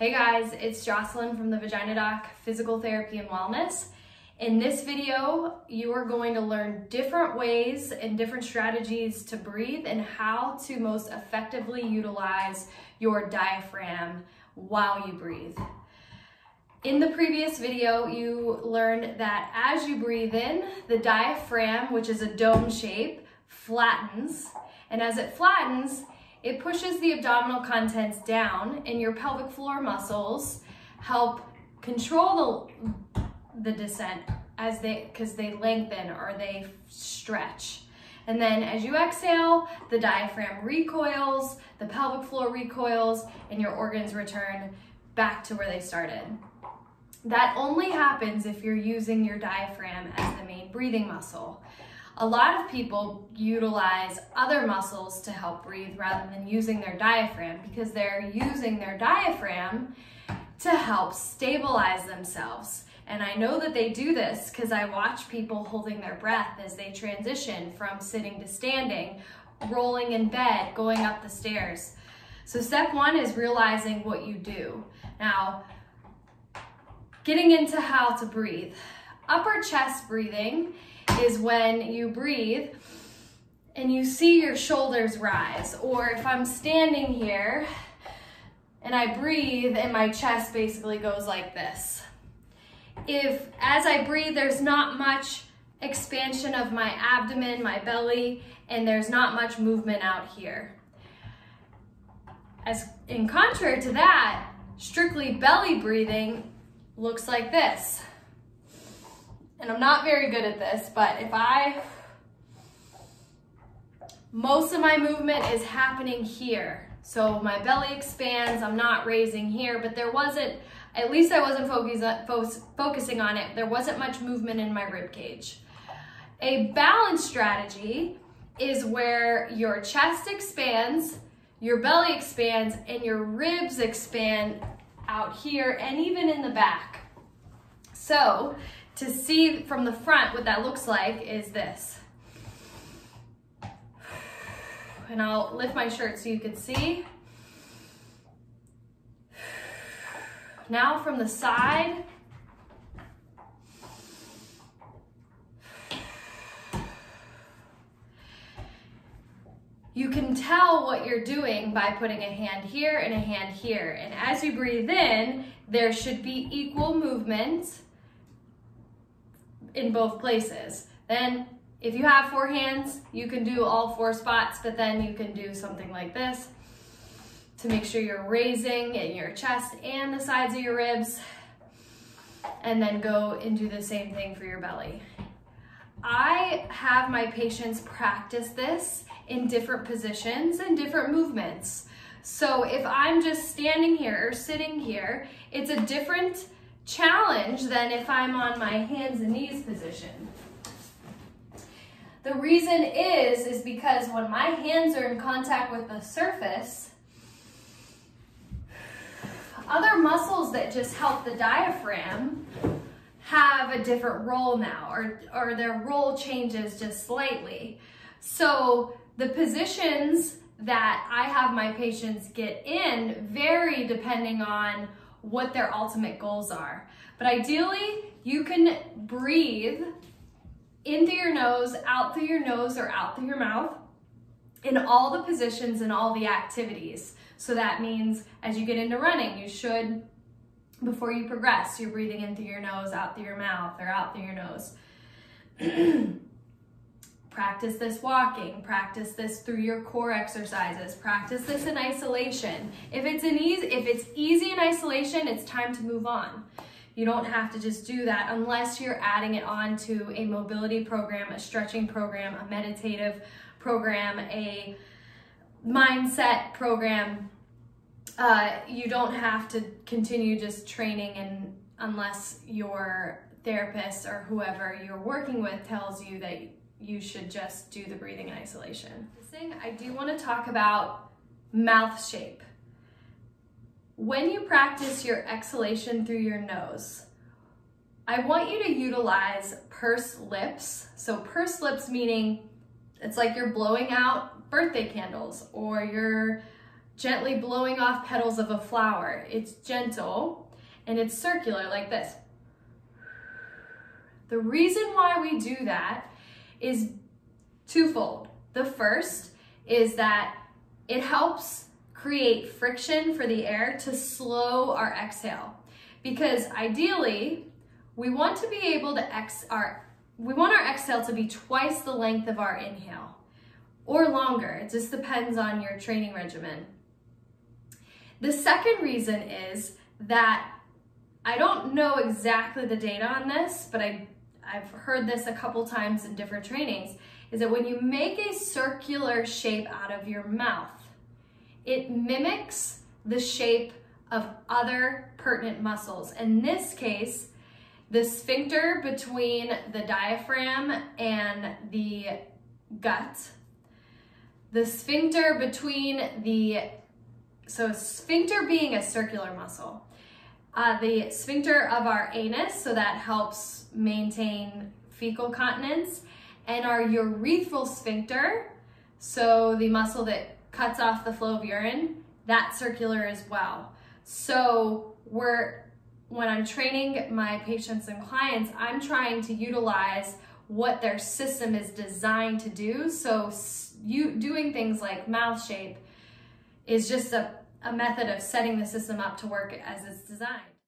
Hey guys, it's Jocelyn from the Vagina Doc Physical Therapy and Wellness. In this video, you are going to learn different ways and different strategies to breathe and how to most effectively utilize your diaphragm while you breathe. In the previous video, you learned that as you breathe in, the diaphragm, which is a dome shape, flattens. And as it flattens, it pushes the abdominal contents down and your pelvic floor muscles help control the, the descent as they, because they lengthen or they stretch. And then as you exhale, the diaphragm recoils, the pelvic floor recoils, and your organs return back to where they started. That only happens if you're using your diaphragm as the main breathing muscle. A lot of people utilize other muscles to help breathe rather than using their diaphragm because they're using their diaphragm to help stabilize themselves. And I know that they do this because I watch people holding their breath as they transition from sitting to standing, rolling in bed, going up the stairs. So step one is realizing what you do. Now, Getting into how to breathe. Upper chest breathing is when you breathe and you see your shoulders rise. Or if I'm standing here and I breathe and my chest basically goes like this. If as I breathe, there's not much expansion of my abdomen, my belly, and there's not much movement out here. As in contrary to that, strictly belly breathing looks like this. And I'm not very good at this, but if I, most of my movement is happening here. So my belly expands, I'm not raising here, but there wasn't, at least I wasn't focus, focusing on it, there wasn't much movement in my rib cage. A balance strategy is where your chest expands, your belly expands, and your ribs expand out here and even in the back. So to see from the front what that looks like is this. And I'll lift my shirt so you can see. Now from the side, You can tell what you're doing by putting a hand here and a hand here. And as you breathe in, there should be equal movement in both places. Then if you have four hands, you can do all four spots, but then you can do something like this to make sure you're raising in your chest and the sides of your ribs, and then go and do the same thing for your belly. I have my patients practice this in different positions and different movements. So if I'm just standing here or sitting here, it's a different challenge than if I'm on my hands and knees position. The reason is, is because when my hands are in contact with the surface, other muscles that just help the diaphragm have a different role now or, or their role changes just slightly. So the positions that I have my patients get in vary depending on what their ultimate goals are. But ideally, you can breathe in through your nose, out through your nose, or out through your mouth in all the positions and all the activities. So that means as you get into running, you should before you progress, you're breathing in through your nose, out through your mouth, or out through your nose. practice this walking, practice this through your core exercises, practice this in isolation. If it's an easy, if it's easy in isolation, it's time to move on. You don't have to just do that unless you're adding it on to a mobility program, a stretching program, a meditative program, a mindset program, uh, you don't have to continue just training and unless your therapist or whoever you're working with tells you that you should just do the breathing in isolation. Thing, I do want to talk about mouth shape. When you practice your exhalation through your nose, I want you to utilize pursed lips. So pursed lips meaning it's like you're blowing out birthday candles or you're gently blowing off petals of a flower. It's gentle and it's circular like this. The reason why we do that is twofold. The first is that it helps create friction for the air to slow our exhale. Because ideally, we want to be able to ex our we want our exhale to be twice the length of our inhale or longer. It just depends on your training regimen. The second reason is that I don't know exactly the data on this, but I, I've heard this a couple times in different trainings, is that when you make a circular shape out of your mouth, it mimics the shape of other pertinent muscles. In this case, the sphincter between the diaphragm and the gut, the sphincter between the, so sphincter being a circular muscle, uh, the sphincter of our anus, so that helps maintain fecal continence, and our urethral sphincter, so the muscle that cuts off the flow of urine, that's circular as well. So we're when I'm training my patients and clients, I'm trying to utilize what their system is designed to do. So you doing things like mouth shape is just a, a method of setting the system up to work as it's designed.